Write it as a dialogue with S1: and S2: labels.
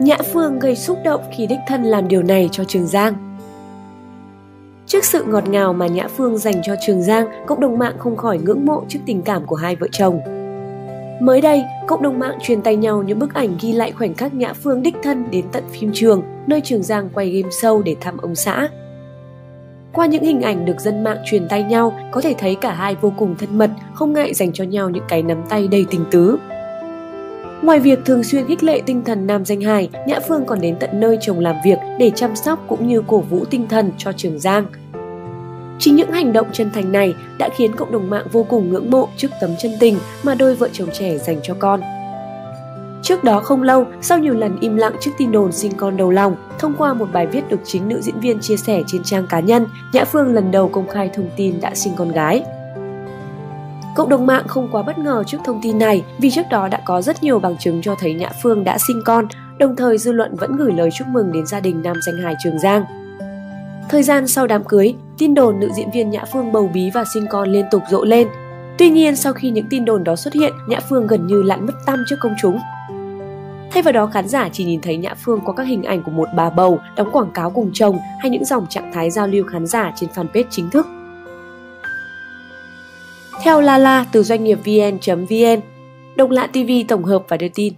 S1: Nhã Phương gây xúc động khi đích thân làm điều này cho Trường Giang. Trước sự ngọt ngào mà Nhã Phương dành cho Trường Giang, cộng đồng mạng không khỏi ngưỡng mộ trước tình cảm của hai vợ chồng. Mới đây, cộng đồng mạng truyền tay nhau những bức ảnh ghi lại khoảnh khắc Nhã Phương đích thân đến tận phim trường, nơi Trường Giang quay game show để thăm ông xã. Qua những hình ảnh được dân mạng truyền tay nhau, có thể thấy cả hai vô cùng thân mật, không ngại dành cho nhau những cái nắm tay đầy tình tứ. Ngoài việc thường xuyên khích lệ tinh thần nam danh hài, Nhã Phương còn đến tận nơi chồng làm việc để chăm sóc cũng như cổ vũ tinh thần cho Trường Giang. Chính những hành động chân thành này đã khiến cộng đồng mạng vô cùng ngưỡng mộ trước tấm chân tình mà đôi vợ chồng trẻ dành cho con. Trước đó không lâu, sau nhiều lần im lặng trước tin đồn sinh con đầu lòng, thông qua một bài viết được chính nữ diễn viên chia sẻ trên trang cá nhân, Nhã Phương lần đầu công khai thông tin đã sinh con gái. Cộng đồng mạng không quá bất ngờ trước thông tin này vì trước đó đã có rất nhiều bằng chứng cho thấy Nhã Phương đã sinh con, đồng thời dư luận vẫn gửi lời chúc mừng đến gia đình nam danh hài Trường Giang. Thời gian sau đám cưới, tin đồn nữ diễn viên Nhã Phương bầu bí và sinh con liên tục rộ lên. Tuy nhiên, sau khi những tin đồn đó xuất hiện, Nhã Phương gần như lặn mất tâm trước công chúng. Thay vào đó khán giả chỉ nhìn thấy Nhã Phương qua các hình ảnh của một bà bầu đóng quảng cáo cùng chồng hay những dòng trạng thái giao lưu khán giả trên fanpage chính thức. Theo Lala từ doanh nghiệp vn.vn, Độc Lạ TV tổng hợp và đưa tin.